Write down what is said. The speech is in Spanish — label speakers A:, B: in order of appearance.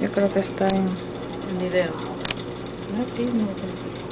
A: Yo creo que está en...
B: El video. Ah, no.